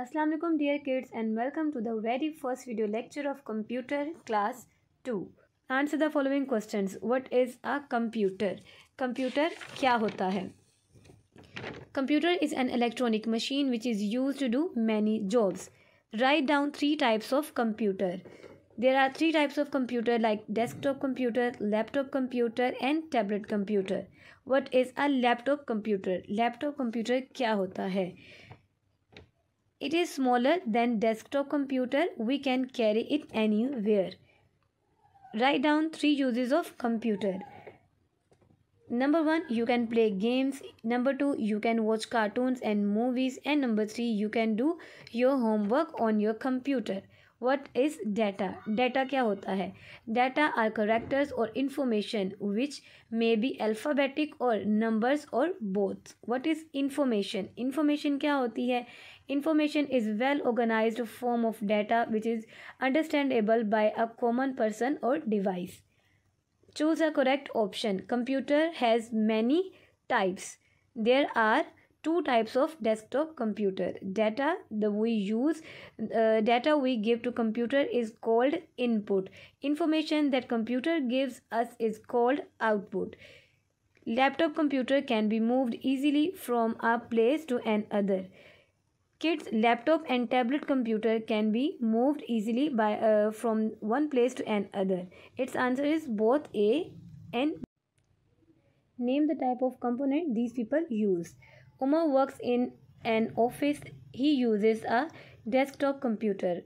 Assalamualaikum dear kids and welcome to the very first video lecture of computer class 2. Answer the following questions. What is a computer? Computer kya hota hai? Computer is an electronic machine which is used to do many jobs. Write down three types of computer. There are three types of computer like desktop computer, laptop computer and tablet computer. What is a laptop computer? Laptop computer kya hota hai? It is smaller than desktop computer. We can carry it anywhere. Write down three uses of computer. Number one, you can play games. Number two, you can watch cartoons and movies. And number three, you can do your homework on your computer. What is data data क्या होता है? Data are characters और information which may be alphabetic और numbers और both what is information information क्या होती है? Information is well organise form of data which is understandable by a common person और device choose a correct option computer has many types there are two types of desktop computer. Data the we use uh, data we give to computer is called input. Information that computer gives us is called output. Laptop computer can be moved easily from a place to another kids laptop and tablet computer can be moved easily by uh, from one place to another its answer is both a and name the type of component these people use Umar works in an office. He uses a desktop computer.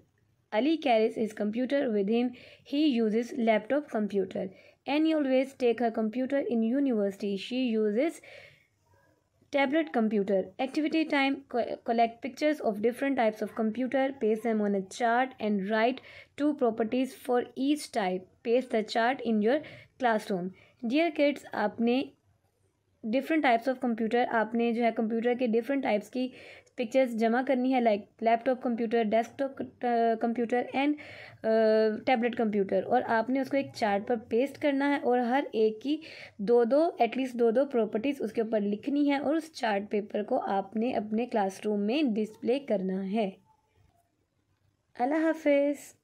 Ali carries his computer with him. He uses laptop computer. Annie always take her computer in university. She uses tablet computer. Activity time co collect pictures of different types of computer, paste them on a chart and write two properties for each type. Paste the chart in your classroom. Dear kids, आपने different types of computer आपने जो है computer के different types की pictures जमा करनी है like laptop computer desktop computer and tablet computer और आपने उसको एक चार्ट पर पेस्ट करना है और हर एक की दो दो एटलीस्ट दो दो प्रॉपर्टीज़ उसके ऊपर लिखनी है और उस चार्ट पेपर को आपने अपने क्लासरूम में डिस्प्ले करना है. अल्लाह हाफिज़.